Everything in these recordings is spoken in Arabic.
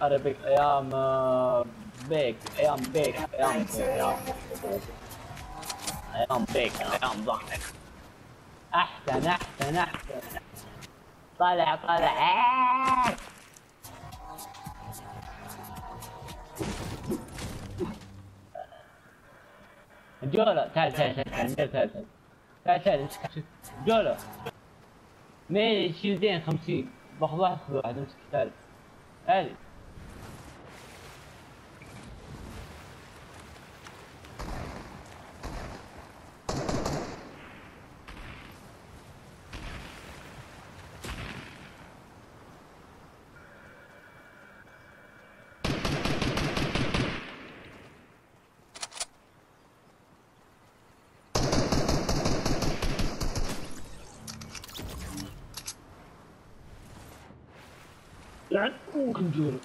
Arabic, I am uh, big, I am big, I am big, I am big, I am ضحك أحسن أحسن أحسن. طلع طلع آه. جولو تعال تعال تعال تعال تعال تعال تعال. جولو. مين شيل زين 50 باخذ واحد خذ واحد امسك تعال. تعال. لعن أمك الجولة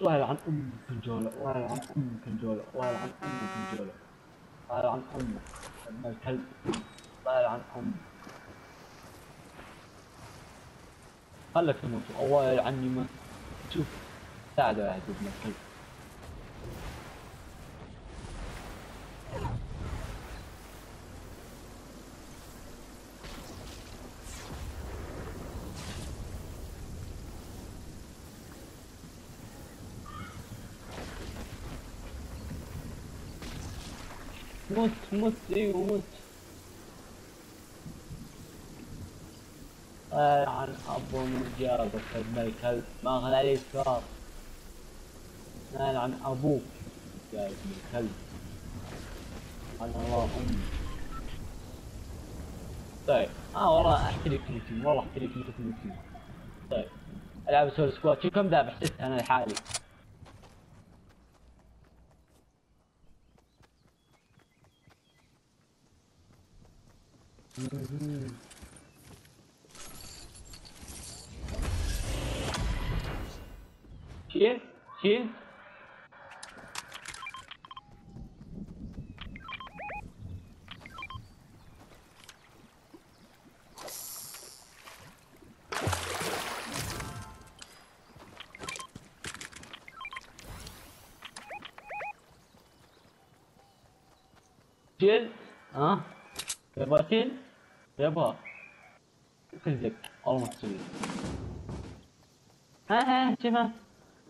الله يلعن أمك الجولة الله يلعن أمك الجولة الله يلعن أمك الجولة الله يلعن أمك الله يلعن أمك خلك تموت الله يلعني ما شوف ساعده يا ابن الكلب موت موت أيوه موت آه عن أبو من جابك ابن الكلب ما اخذ عليه سكار عن أبوك. يا ابن الكلب. عن الله. أمك طيب آه والله احترق كلمتين والله احترق كلمتين طيب ألعب سول سكواد. شوف كم ذابح أنا لحالي. Hier, Hier, hier. ah, Huh? war hier? يابا خزك والله تسوي ها ها شوف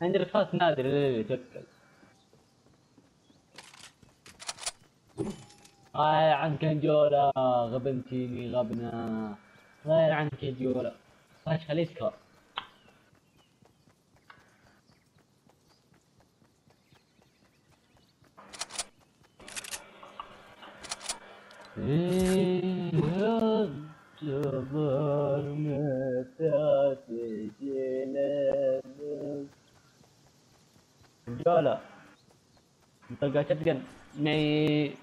عندي رفات نادر لا لا توكل الله يلعنك انجولا غبنتيني غبنا الله يلعنك انجولا فاش خليه يسكر Yeah. Sabır müfat edilemez. Gala. Dalga çatırken. Neyi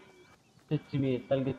seçimi dalga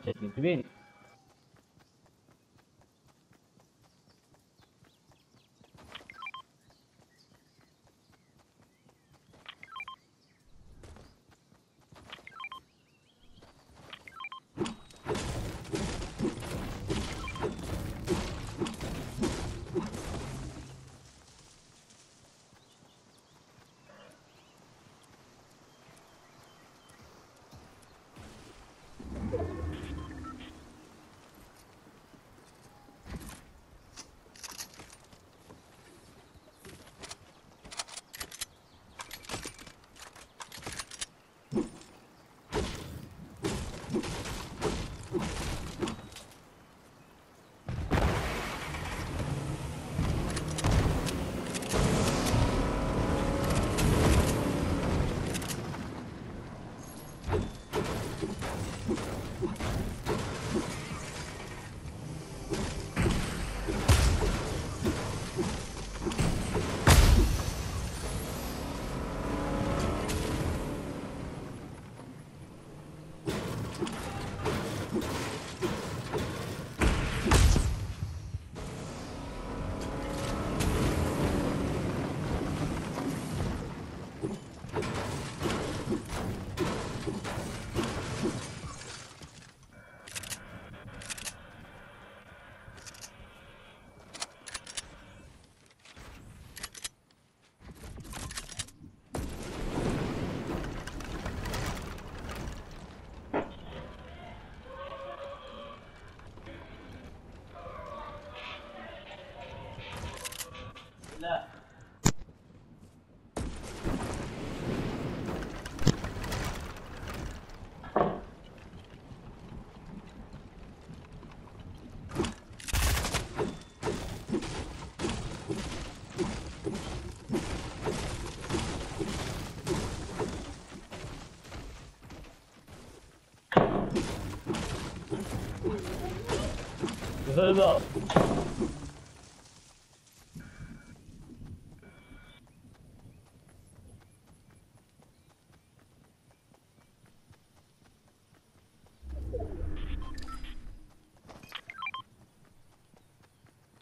بيضاء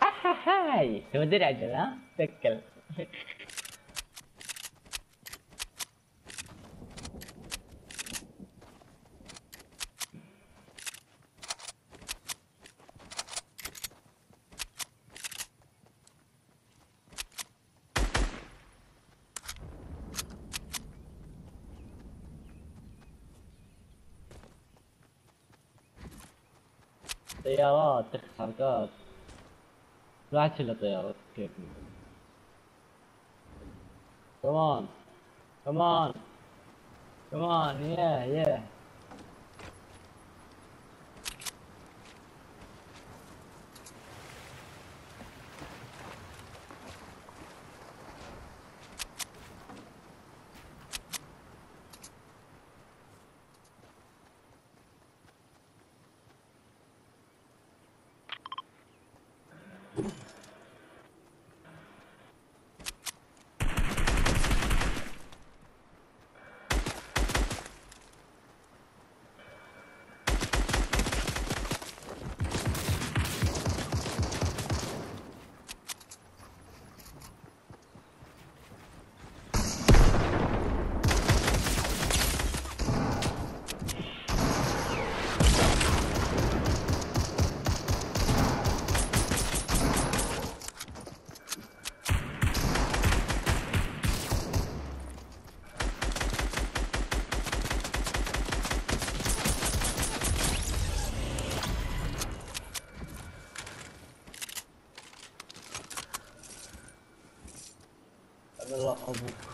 هاي درع عجل ها تكل. طيارات تخرقات لا الا طيارات كيف؟ كمان كمان كمان ياه ياه الله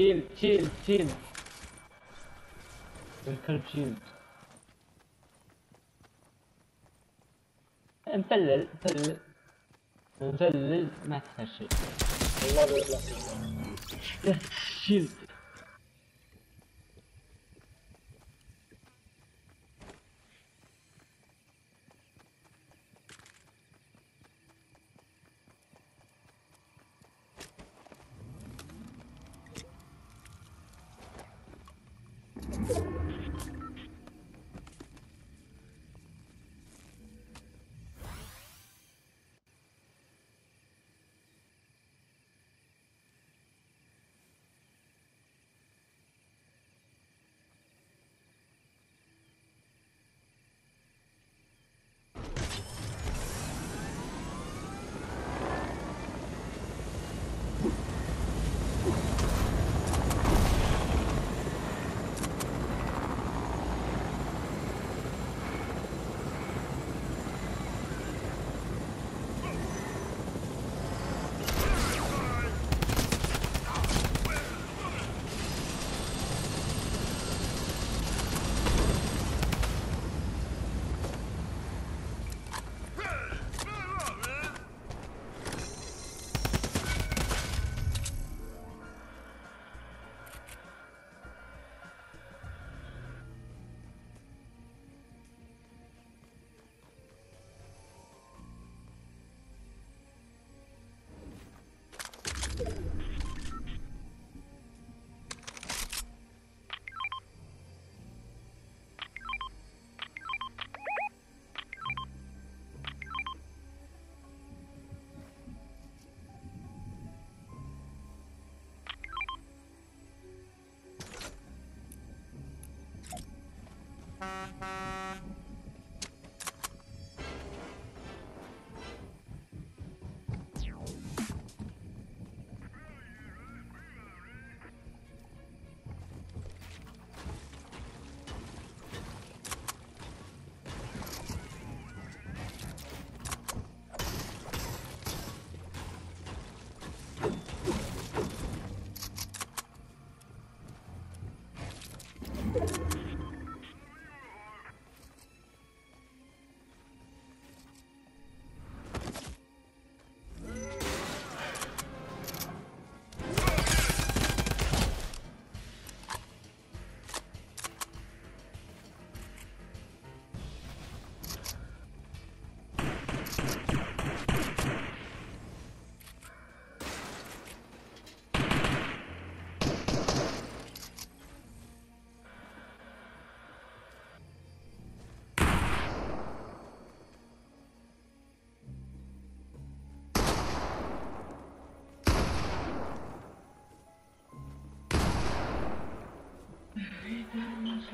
أبوك شيل شيل شيل الكلب شيل مفلل مفلل مفلل ما تحتاج شيء والله شيل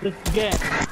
This game